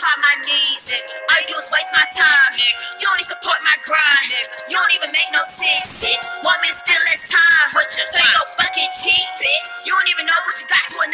supply my needs. All you do is waste my time. You don't even support my grind. You don't even make no sense. One minute still less time. So you go fucking cheat. You don't even know what you got to.